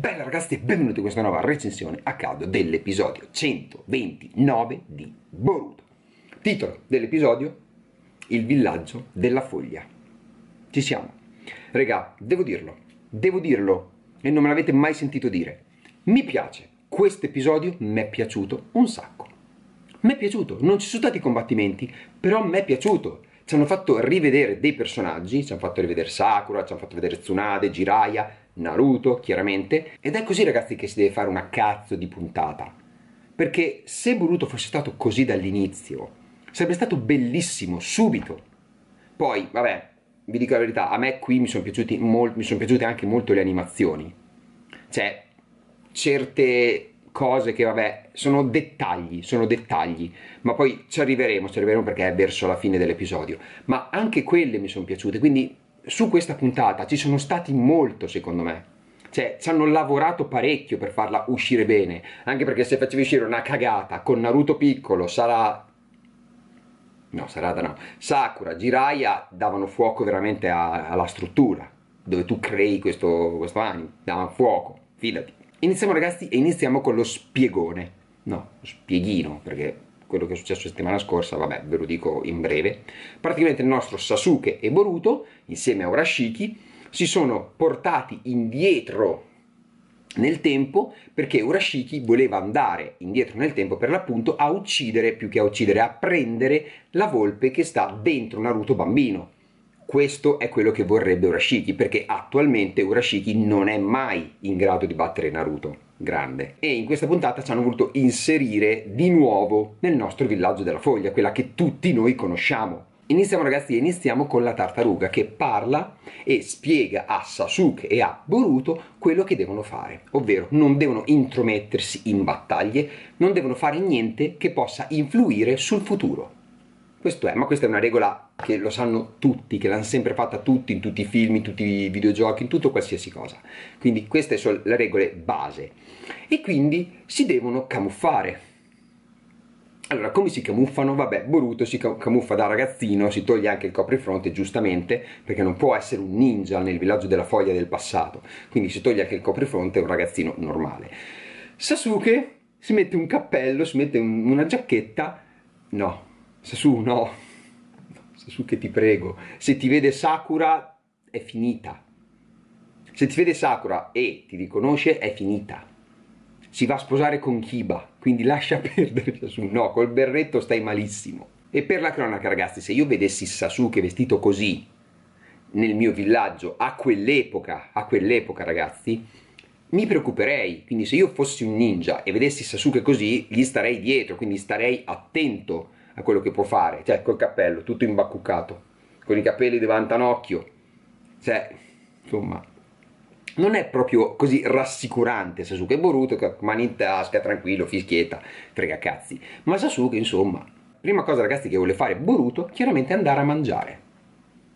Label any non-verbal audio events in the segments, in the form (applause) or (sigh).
Bella ragazzi e benvenuti in questa nuova recensione a caldo dell'episodio 129 di Boruto. Titolo dell'episodio Il villaggio della foglia. Ci siamo. Regà, devo dirlo, devo dirlo e non me l'avete mai sentito dire. Mi piace, questo episodio mi è piaciuto un sacco. Mi è piaciuto, non ci sono stati combattimenti, però mi è piaciuto. Ci hanno fatto rivedere dei personaggi, ci hanno fatto rivedere Sakura, ci hanno fatto vedere Tsunade, Jiraiya, Naruto, chiaramente. Ed è così, ragazzi, che si deve fare una cazzo di puntata. Perché se Boruto fosse stato così dall'inizio, sarebbe stato bellissimo, subito. Poi, vabbè, vi dico la verità, a me qui mi sono, mol- mi sono piaciute anche molto le animazioni. Cioè, certe cose che, vabbè, sono dettagli, sono dettagli, ma poi ci arriveremo, ci arriveremo perché è verso la fine dell'episodio. Ma anche quelle mi sono piaciute, quindi su questa puntata ci sono stati molto, secondo me. Cioè, ci hanno lavorato parecchio per farla uscire bene. Anche perché se facevi uscire una cagata con Naruto piccolo, sarà. No, Sarada no. Sakura, Jiraiya davano fuoco veramente a, alla struttura. Dove tu crei questo, questo anime. Davano fuoco, fidati. Iniziamo ragazzi e iniziamo con lo spiegone. No, spieghino, perché quello che è successo settimana scorsa, vabbè, ve lo dico in breve. Praticamente il nostro Sasuke e Boruto, insieme a Urashiki, si sono portati indietro nel tempo perché Urashiki voleva andare indietro nel tempo per l'appunto a uccidere, più che a uccidere, a prendere la volpe che sta dentro Naruto bambino. Questo è quello che vorrebbe Urashiki perché attualmente Urashiki non è mai in grado di battere Naruto grande. E in questa puntata ci hanno voluto inserire di nuovo nel nostro villaggio della foglia, quella che tutti noi conosciamo. Iniziamo ragazzi, iniziamo con la tartaruga che parla e spiega a Sasuke e a Boruto quello che devono fare, ovvero non devono intromettersi in battaglie, non devono fare niente che possa influire sul futuro. Questo è, ma questa è una regola che lo sanno tutti, che l'hanno sempre fatta tutti, in tutti i film, in tutti i videogiochi, in tutto qualsiasi cosa. Quindi queste sono le regole base. E quindi si devono camuffare. Allora, come si camuffano? Vabbè, Boruto si camuffa da ragazzino, si toglie anche il coprifronte, giustamente, perché non può essere un ninja nel villaggio della foglia del passato. Quindi si toglie anche il coprifronte, è un ragazzino normale. Sasuke si mette un cappello, si mette un, una giacchetta. No, Sasu, no. Sasuke, ti prego. Se ti vede Sakura, è finita. Se ti vede Sakura e ti riconosce, è finita. Si va a sposare con Kiba, quindi lascia (laughs) perdere Sasu. No, col berretto stai malissimo. E per la cronaca, ragazzi, se io vedessi Sasuke vestito così nel mio villaggio a quell'epoca, a quell'epoca, ragazzi, mi preoccuperei. Quindi se io fossi un ninja e vedessi Sasuke così, gli starei dietro, quindi starei attento a quello che può fare, cioè col cappello, tutto imbaccuccato, con i capelli davanti a un occhio, cioè, insomma, non è proprio così rassicurante Sasuke Boruto, mani in tasca, tranquillo, fischietta, frega cazzi, ma Sasuke, insomma, prima cosa ragazzi che vuole fare Boruto, chiaramente è andare a mangiare.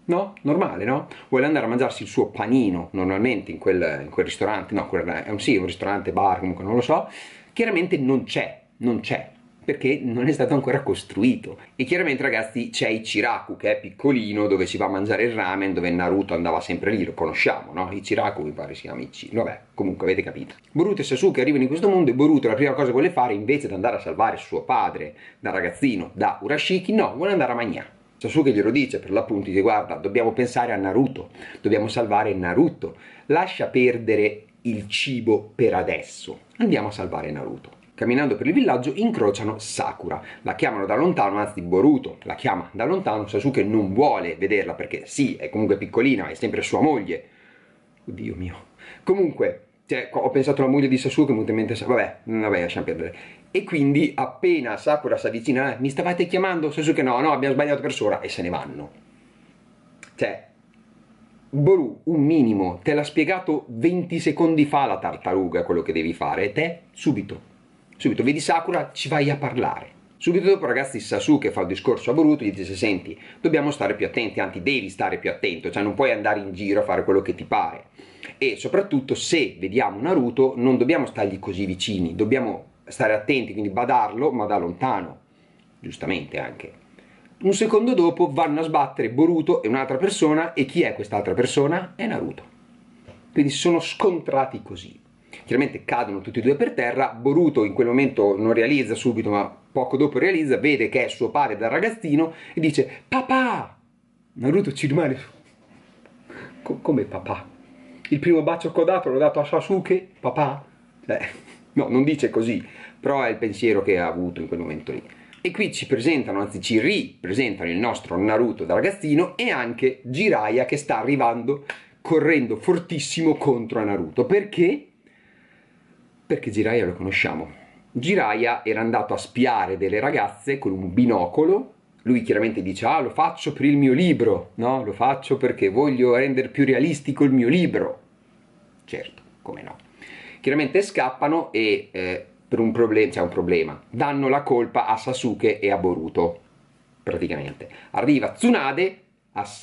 No? Normale, no? Vuole andare a mangiarsi il suo panino, normalmente in quel, in quel ristorante, no, è un, sì, un ristorante, bar, comunque non lo so, chiaramente non c'è, non c'è, perché non è stato ancora costruito. E chiaramente ragazzi c'è Ichiraku che è piccolino dove si va a mangiare il ramen, dove Naruto andava sempre lì, lo conosciamo, no? Ichiraku mi pare si chiama Ichi. Vabbè, comunque avete capito. Boruto e Sasuke arrivano in questo mondo e Boruto la prima cosa che vuole fare invece di andare a salvare suo padre da ragazzino, da Urashiki, no, vuole andare a mangiare. Sasuke glielo dice per l'appunto, dice guarda, dobbiamo pensare a Naruto, dobbiamo salvare Naruto, lascia perdere il cibo per adesso, andiamo a salvare Naruto. Camminando per il villaggio incrociano Sakura, la chiamano da lontano, anzi Boruto la chiama da lontano, Sasuke non vuole vederla perché sì, è comunque piccolina, è sempre sua moglie. Oddio mio. Comunque, cioè, ho pensato alla moglie di Sasuke, mi è in mente, vabbè, vabbè, lasciamo perdere. E quindi appena Sakura si avvicina, eh, mi stavate chiamando? Sasuke no, no, abbiamo sbagliato persona e se ne vanno. Cioè, Boru, un minimo, te l'ha spiegato 20 secondi fa la tartaruga quello che devi fare, e te subito Subito vedi Sakura, ci vai a parlare. Subito dopo ragazzi Sasuke fa il discorso a Boruto gli dice senti, dobbiamo stare più attenti, anzi devi stare più attento, cioè non puoi andare in giro a fare quello che ti pare. E soprattutto se vediamo Naruto non dobbiamo stargli così vicini, dobbiamo stare attenti, quindi badarlo ma da lontano, giustamente anche. Un secondo dopo vanno a sbattere Boruto e un'altra persona e chi è quest'altra persona? È Naruto. Quindi sono scontrati così. Chiaramente cadono tutti e due per terra, Boruto in quel momento non realizza subito, ma poco dopo realizza, vede che è suo padre dal ragazzino e dice papà! Naruto ci rimane Co- come papà? Il primo bacio che ho dato l'ho dato a Sasuke, papà? Eh, no, non dice così, però è il pensiero che ha avuto in quel momento lì. E qui ci presentano, anzi ci ripresentano il nostro Naruto da ragazzino e anche Jiraiya che sta arrivando correndo fortissimo contro Naruto. Perché? Perché Jiraiya lo conosciamo. Jiraiya era andato a spiare delle ragazze con un binocolo. Lui chiaramente dice: Ah, lo faccio per il mio libro, no? Lo faccio perché voglio rendere più realistico il mio libro. Certo, come no. Chiaramente scappano e eh, per un problema, c'è un problema, danno la colpa a Sasuke e a Boruto, praticamente. Arriva Tsunade,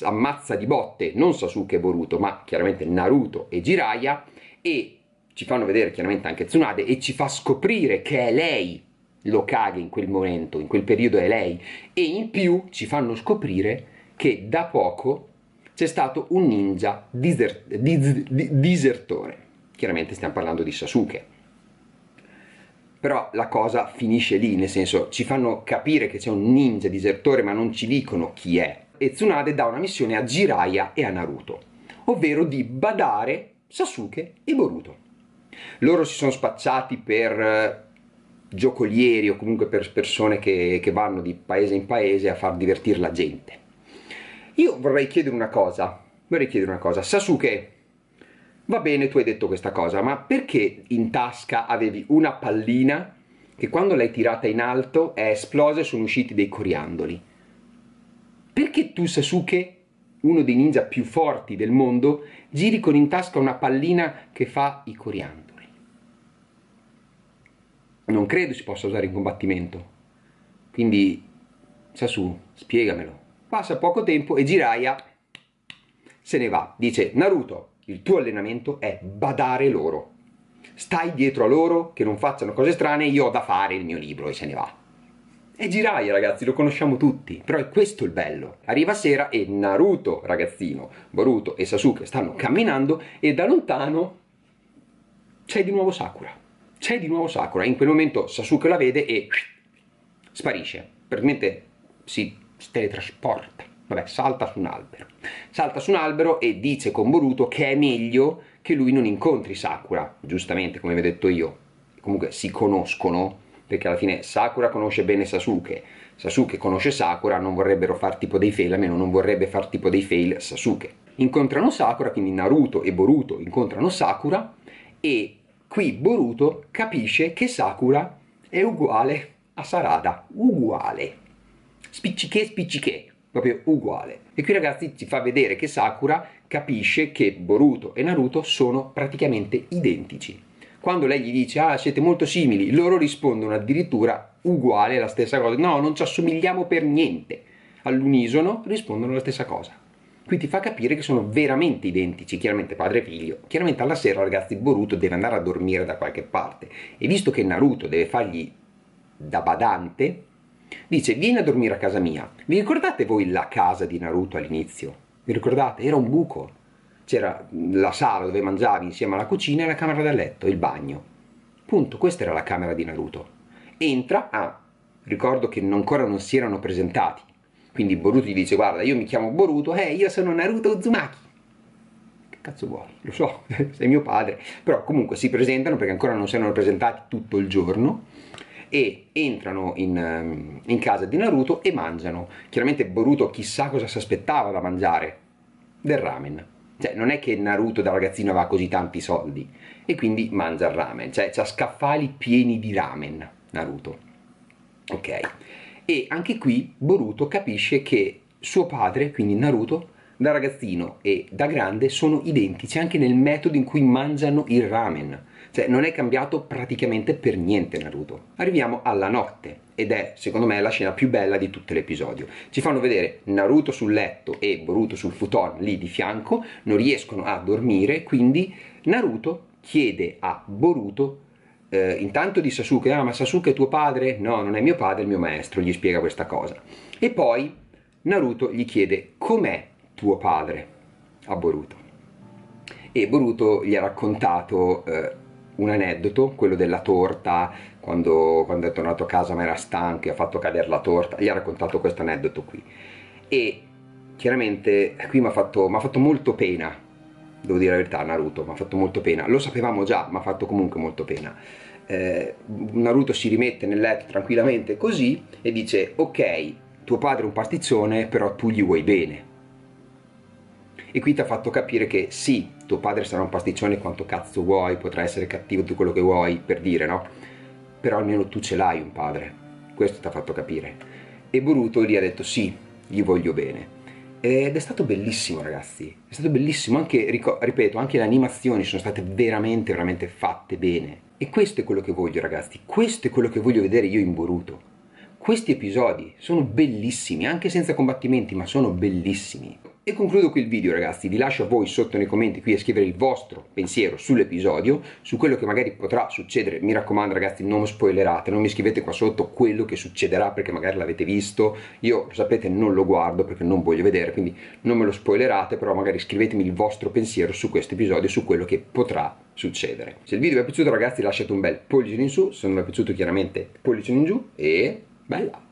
ammazza di botte non Sasuke e Boruto, ma chiaramente Naruto e Jiraiya e ci fanno vedere chiaramente anche Tsunade e ci fa scoprire che è lei l'Okage in quel momento, in quel periodo è lei e in più ci fanno scoprire che da poco c'è stato un ninja diser- dis- disertore. Chiaramente stiamo parlando di Sasuke. Però la cosa finisce lì, nel senso ci fanno capire che c'è un ninja disertore ma non ci dicono chi è. E Tsunade dà una missione a Jiraiya e a Naruto, ovvero di badare Sasuke e Boruto. Loro si sono spacciati per eh, giocolieri o comunque per persone che, che vanno di paese in paese a far divertire la gente. Io vorrei chiedere una cosa, vorrei chiedere una cosa, Sasuke, va bene tu hai detto questa cosa, ma perché in tasca avevi una pallina che quando l'hai tirata in alto è esplosa e sono usciti dei coriandoli? Perché tu Sasuke, uno dei ninja più forti del mondo, giri con in tasca una pallina che fa i coriandoli? Non credo si possa usare in combattimento. Quindi, Sasu, spiegamelo. Passa poco tempo e Jiraiya se ne va. Dice, Naruto, il tuo allenamento è badare loro. Stai dietro a loro, che non facciano cose strane, io ho da fare il mio libro e se ne va. E Jiraiya, ragazzi, lo conosciamo tutti, però è questo il bello. Arriva sera e Naruto, ragazzino, Boruto e Sasuke stanno camminando e da lontano c'è di nuovo Sakura c'è di nuovo Sakura. In quel momento Sasuke la vede e sparisce. Praticamente si teletrasporta. Vabbè, salta su un albero. Salta su un albero e dice con Boruto che è meglio che lui non incontri Sakura. Giustamente, come vi ho detto io. Comunque si conoscono, perché alla fine Sakura conosce bene Sasuke. Sasuke conosce Sakura, non vorrebbero far tipo dei fail, almeno non vorrebbe far tipo dei fail Sasuke. Incontrano Sakura, quindi Naruto e Boruto incontrano Sakura e Qui Boruto capisce che Sakura è uguale a Sarada, uguale. Spicciché, spicciché, proprio uguale. E qui ragazzi ci fa vedere che Sakura capisce che Boruto e Naruto sono praticamente identici. Quando lei gli dice ah siete molto simili, loro rispondono addirittura uguale la stessa cosa. No, non ci assomigliamo per niente. All'unisono rispondono la stessa cosa. Qui ti fa capire che sono veramente identici, chiaramente padre e figlio. Chiaramente alla sera, ragazzi, Boruto deve andare a dormire da qualche parte. E visto che Naruto deve fargli da badante, dice vieni a dormire a casa mia. Vi ricordate voi la casa di Naruto all'inizio? Vi ricordate? Era un buco. C'era la sala dove mangiavi insieme alla cucina e la camera da letto, il bagno. Punto, questa era la camera di Naruto. Entra, ah, ricordo che ancora non si erano presentati quindi Boruto gli dice guarda io mi chiamo Boruto, eh io sono Naruto Uzumaki. Che cazzo vuoi? Lo so, (laughs) sei mio padre. Però comunque si presentano perché ancora non si erano presentati tutto il giorno e entrano in, ehm, in, casa di Naruto e mangiano. Chiaramente Boruto chissà cosa si aspettava da mangiare. Del ramen. Cioè, non è che Naruto da ragazzino aveva così tanti soldi e quindi mangia il ramen. Cioè, c'ha scaffali pieni di ramen, Naruto. Ok. E anche qui Boruto capisce che suo padre, quindi Naruto, da ragazzino e da grande sono identici anche nel metodo in cui mangiano il ramen. Cioè non è cambiato praticamente per niente Naruto. Arriviamo alla notte ed è secondo me la scena più bella di tutto l'episodio. Ci fanno vedere Naruto sul letto e Boruto sul futon lì di fianco, non riescono a dormire, quindi Naruto chiede a Boruto eh, intanto di Sasuke, ah ma Sasuke è tuo padre? No, non è mio padre, è il mio maestro, gli spiega questa cosa. E poi Naruto gli chiede com'è tuo padre a Boruto. E Boruto gli ha raccontato eh, un aneddoto, quello della torta, quando, quando è tornato a casa ma era stanco e ha fatto cadere la torta, gli ha raccontato questo aneddoto qui. E chiaramente qui mi ha fatto, fatto molto pena, devo dire la verità, Naruto, mi ha fatto molto pena. Lo sapevamo già, ma ha fatto comunque molto pena. Eh, Naruto si rimette nel letto tranquillamente così e dice ok, tuo padre è un pasticcione, però tu gli vuoi bene. E qui ti ha fatto capire che sì, tuo padre sarà un pasticcione quanto cazzo vuoi, potrà essere cattivo tu quello che vuoi, per dire, no? Però almeno tu ce l'hai un padre. Questo ti ha fatto capire. E Boruto gli ha detto sì, gli voglio bene. Ed è stato bellissimo, ragazzi. È stato bellissimo. Anche, ripeto, anche le animazioni sono state veramente, veramente fatte bene. E questo è quello che voglio, ragazzi. Questo è quello che voglio vedere io in Boruto. Questi episodi sono bellissimi, anche senza combattimenti, ma sono bellissimi. E concludo qui il video ragazzi, vi lascio a voi sotto nei commenti qui a scrivere il vostro pensiero sull'episodio, su quello che magari potrà succedere, mi raccomando ragazzi non spoilerate, non mi scrivete qua sotto quello che succederà perché magari l'avete visto, io lo sapete non lo guardo perché non voglio vedere, quindi non me lo spoilerate, però magari scrivetemi il vostro pensiero su questo episodio, su quello che potrà succedere. Se il video vi è piaciuto ragazzi lasciate un bel pollice in su, se non vi è piaciuto chiaramente pollice in giù e bella!